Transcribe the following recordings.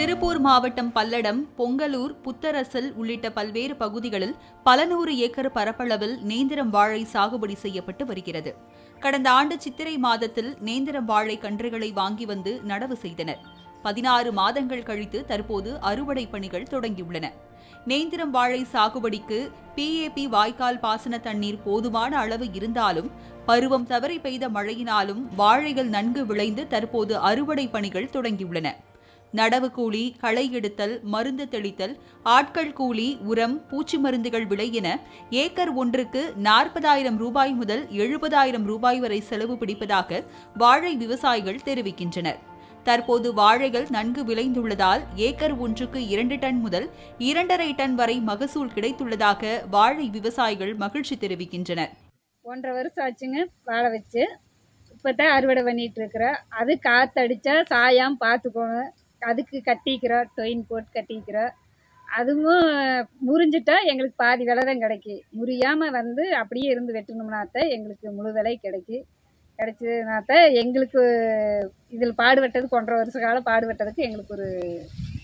திருப்பூர் மாவட்டம் பல்லடம் பொங்கலூர் புத்தரசல் உள்ளிட்ட பல்வேறு பகுதிகளில் பல நூறு ஏக்கர் பரப்பளவில் நேந்திரம் வாழை சாகுபடி செய்யப்பட்டு வருகிறது. கடந்த ஆண்டு சித்திரை மாதத்தில் நேந்திரம் வாழை கன்றுகளை வாங்கி வந்து நடவு செய்தனர். பதினாறு மாதங்கள் கழித்து தற்போது அறுவடை பணிகள் தொடங்கியுள்ளன. நேந்திரம் வாழை சாகுபடிக்கு பிஏபி வாய்க்கால் பாசன தண்ணீர் போதுமான அளவு இருந்தாலும் பருவம் தவறி பெய்த மழையினாலும் வாழைகள் நன்கு விளைந்து தற்போது அறுவடை பணிகள் தொடங்கியுள்ளன. நடவு கூலி களை எடுத்தல் மருந்து தெளித்தல் ஆட்கள் கூலி உரம் பூச்சி மருந்துகள் விலை என ஏக்கர் ஒன்றுக்கு நாற்பதாயிரம் ரூபாய் முதல் எழுபதாயிரம் ரூபாய் வரை செலவு பிடிப்பதாக வாழை விவசாயிகள் தெரிவிக்கின்றனர். தற்போது வாழைகள் நன்கு விளைந்துள்ளதால் ஏக்கர் ஒன்றுக்கு இரண்டு டன் முதல் இரண்டரை டன் வரை மகசூல் கிடைத்துள்ளதாக வாழை விவசாயிகள் மகிழ்ச்சி தெரிவிக்கின்றனர். ஒன்றரை வருஷம் ஆச்சுங்க வாழை வச்சு. இப்போ தான் அறுவடை பண்ணிட்டு இருக்கிறேன். அது காற்றடிச்சா சாயாம பார்த்துக்கோங்க அதுக்கு கட்டிக்கிறோம் டொயின் போட்டு கட்டிக்கிறோம் அதுவும் முறிஞ்சிட்டா எங்களுக்கு பாதி விலை தான் கிடைக்கும் முறியாமல் வந்து அப்படியே இருந்து வெட்டணும்னா எங்களுக்கு முழு விலை கிடைக்கும் கிடைச்சதுனாத்தான் எங்களுக்கு இதில் பாடுபட்டது போன்ற வருஷ காலம் பாடுபட்டதுக்கு எங்களுக்கு ஒரு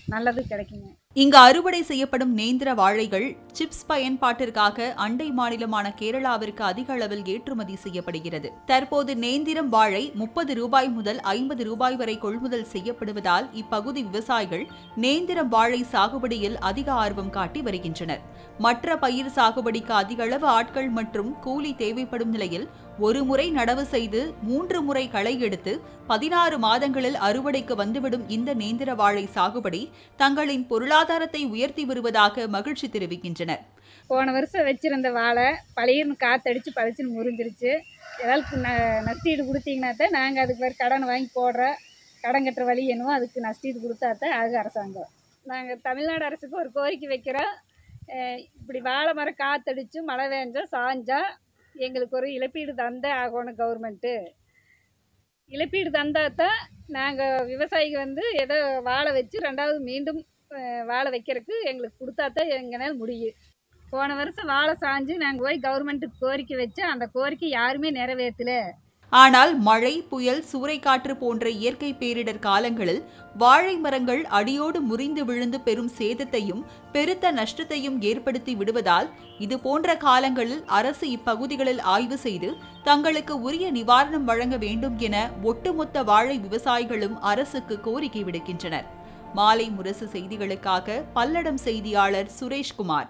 நல்லது கிடைக்குங்க. இங்கு அறுவடை செய்யப்படும் நேந்திர வாழைகள் சிப்ஸ் பயன்பாட்டிற்காக அண்டை மாநிலமான கேரளாவிற்கு அதிக அளவில் ஏற்றுமதி செய்யப்படுகிறது. தற்போது நேந்திரம் வாழை முப்பது ரூபாய் முதல் ஐம்பது ரூபாய் வரை கொள்முதல் செய்யப்படுவதால் இப்பகுதி விவசாயிகள் நேந்திரம் வாழை சாகுபடியில் அதிக ஆர்வம் காட்டி வருகின்றனர். மற்ற பயிர் சாகுபடிக்கு அதிக அளவு ஆட்கள் மற்றும் கூலி தேவைப்படும் நிலையில் ஒரு முறை நடவு செய்து மூன்று முறை களை எடுத்து பதினாறு மாதங்களில் அறுவடைக்கு வந்துவிடும் இந்த நேந்திர வாழை சாகுபடி தங்களின் பொருளாதார பொருளாதாரத்தை உயர்த்தி வருவதாக மகிழ்ச்சி தெரிவிக்கின்றனர். போன வருஷம் வச்சிருந்த வாழை பழையன்னு காற்றடிச்சு பழச்சின்னு முறிஞ்சிருச்சு. ஏதாவது ந நஷ்டீடு கொடுத்தீங்கன்னா தான் நாங்கள் அதுக்கு வேறு கடன் வாங்கி போடுறோம் கடன் கட்டுற வழி என்னவோ அதுக்கு நஷ்டீடு கொடுத்தா தான் ஆக அரசாங்கம். நாங்கள் தமிழ்நாடு அரசுக்கு ஒரு கோரிக்கை வைக்கிறோம். இப்படி வாழை மரம் காற்றடிச்சு மழை வேஞ்சா சாஞ்சா எங்களுக்கு ஒரு இழப்பீடு தந்தே ஆகணும் கவர்மெண்ட்டு. இழப்பீடு தந்தா தான் நாங்கள் விவசாயிக்கு வந்து ஏதோ வாழை வச்சு ரெண்டாவது மீண்டும் வாழை வைக்கிறதுக்கு எங்களுக்கு கொடுத்தா தான் எங்களால் முடியும். போன வருஷம் வாழை சாஞ்சு நாங்கள் போய் கவர்மெண்ட்டுக்கு கோரிக்கை வச்சு அந்த கோரிக்கை யாருமே நிறைவேற்றல. ஆனால் மழை புயல் சூறைக்காற்று போன்ற இயற்கை பேரிடர் காலங்களில் வாழை மரங்கள் அடியோடு முறிந்து விழுந்து பெரும் சேதத்தையும் பெருத்த நஷ்டத்தையும் ஏற்படுத்தி விடுவதால் இது போன்ற காலங்களில் அரசு இப்பகுதிகளில் ஆய்வு செய்து தங்களுக்கு உரிய நிவாரணம் வழங்க வேண்டும் என ஒட்டுமொத்த வாழை விவசாயிகளும் அரசுக்கு கோரிக்கை விடுக்கின்றனர். மாலை முரசு செய்திகளுக்காக பல்லடம் செய்தியாளர் சுரேஷ்குமார்.